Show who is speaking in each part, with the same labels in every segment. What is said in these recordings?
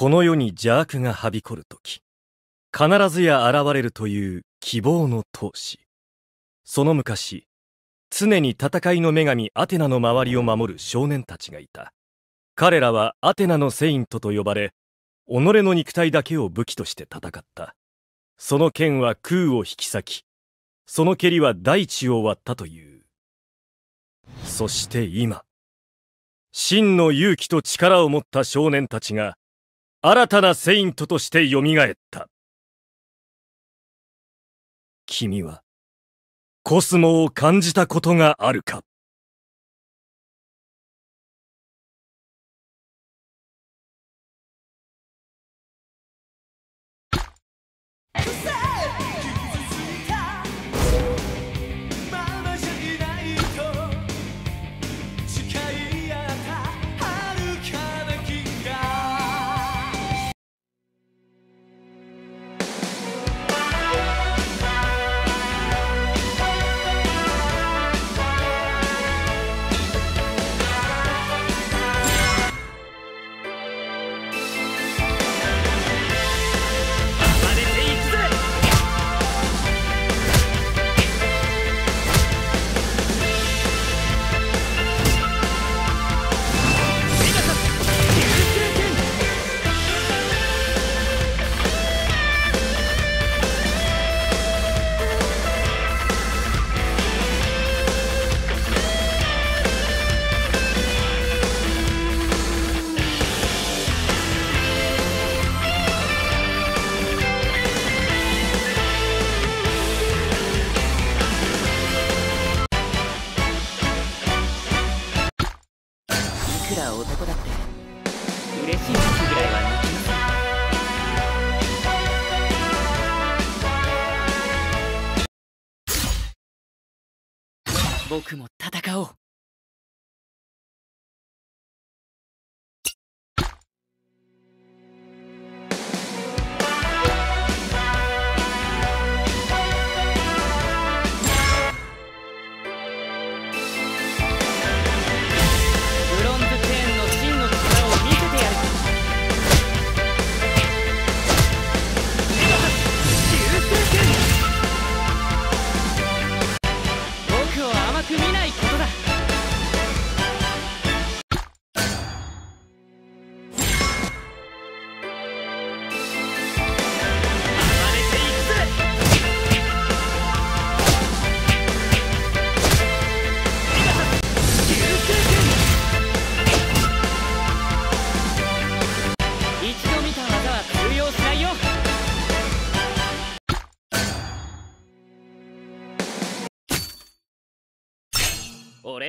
Speaker 1: この世に邪悪がはびこるとき、必ずや現れるという希望の闘士。その昔、常に戦いの女神アテナの周りを守る少年たちがいた。彼らはアテナのセイントと呼ばれ、己の肉体だけを武器として戦った。その剣は空を引き裂き、その蹴りは大地を割ったという。そして今、真の勇気と力を持った少年たちが、新たなセイントとして蘇った。君は、コスモを感じたことがあるか？
Speaker 2: 僕も戦おう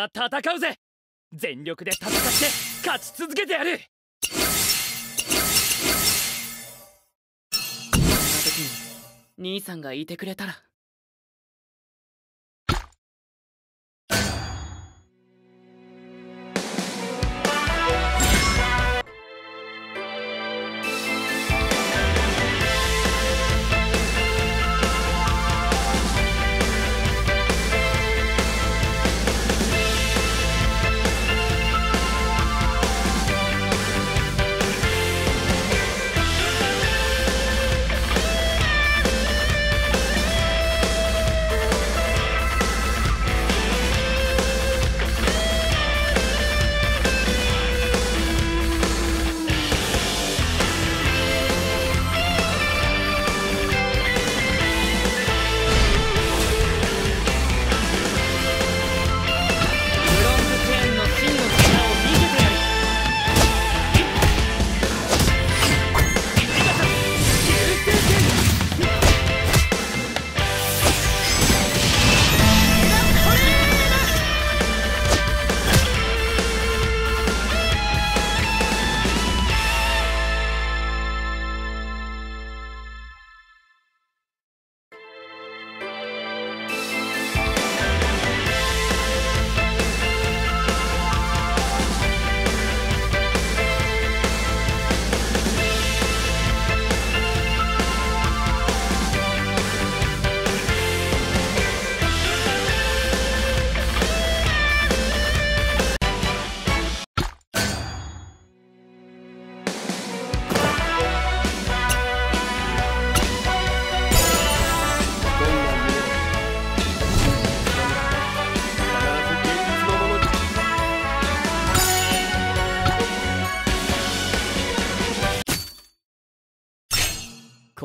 Speaker 2: は戦うぜ。全力で戦って勝ち続けてやる。そんな時に兄さんがいてくれたら。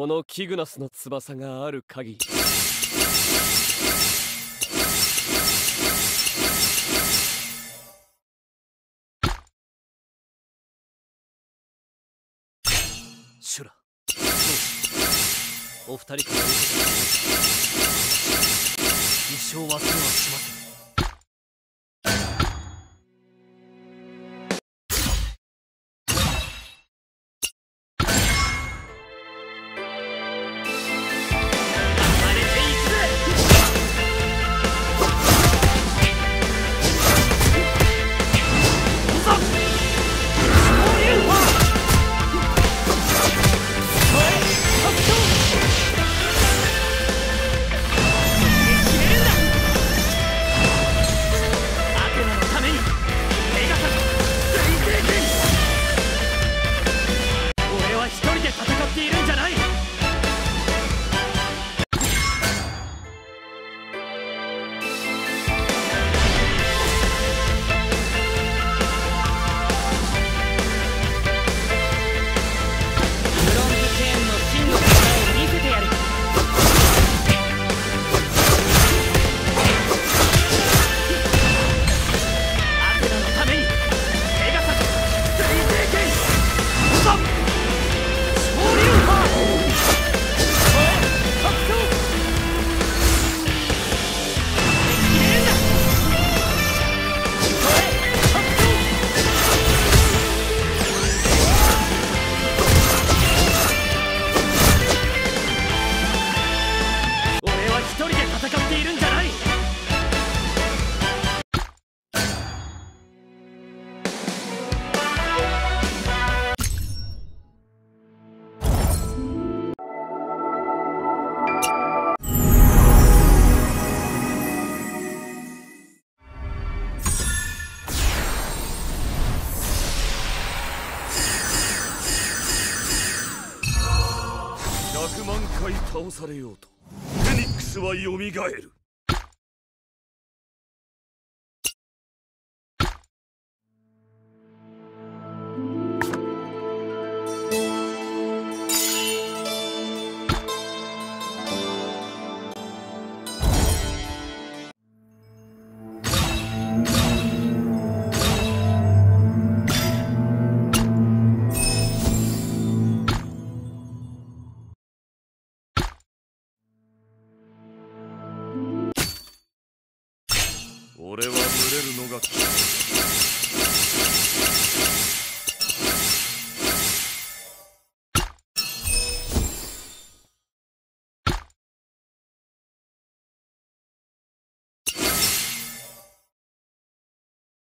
Speaker 2: このキグナスの翼がある限り。シュラ。お二人から受けた一生忘れはしません。
Speaker 3: 倒されようと。フェニックスはよみがえる。俺は群れるのが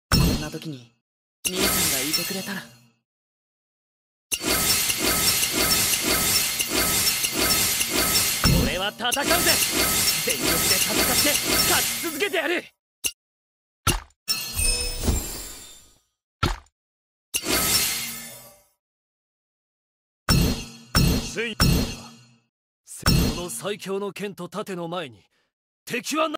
Speaker 2: こんな時に兄さんがいてくれたら。俺は戦うぜ。全力で戦って勝ち続けてやる。戦この最強の剣と盾の前に敵はな